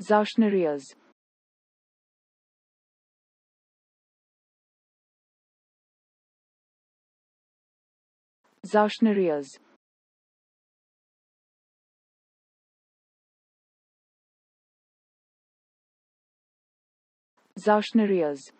Zaschnerias. Zaschnerias. Zaschnerias.